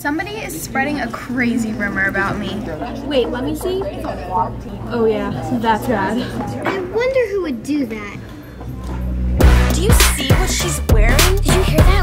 Somebody is spreading a crazy rumor about me. Wait, let me see. Oh yeah, that's bad. I wonder who would do that. Do you see what she's wearing? Did you hear that?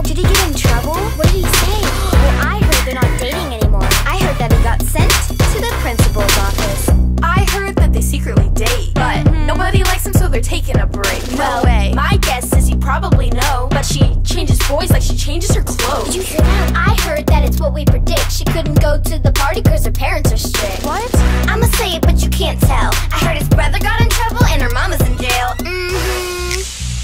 Boys like she changes her clothes. You hear that? I heard that it's what we predict. She couldn't go to the party because her parents are strict. What? I'ma say it, but you can't tell. I heard his brother got in trouble and her mama's in jail. Mm-hmm.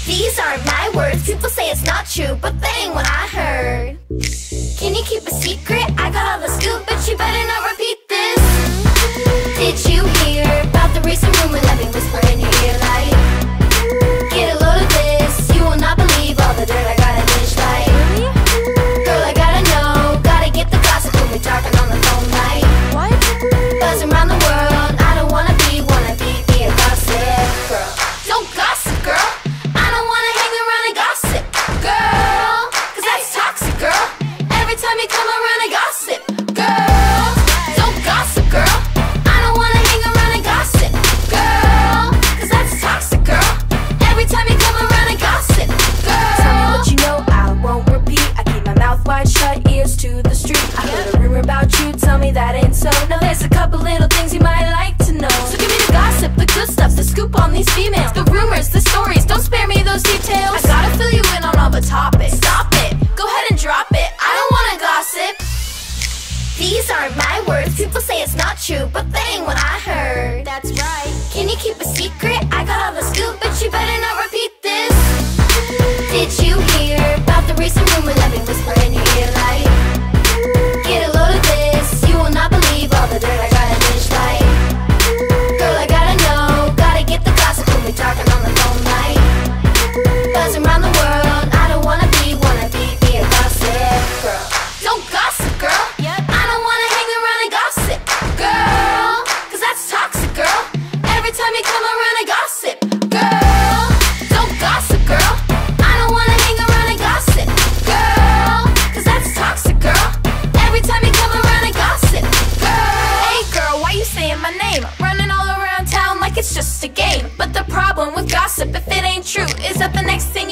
These aren't my words. People say it's not true, but they ain't what I heard. Can you keep a secret? Aren't my words. People say it's not true, but they ain't what I heard. That's right. Can you keep a secret? I got all the scoop, but you better not repeat it's just a game. But the problem with gossip, if it ain't true Is that the next thing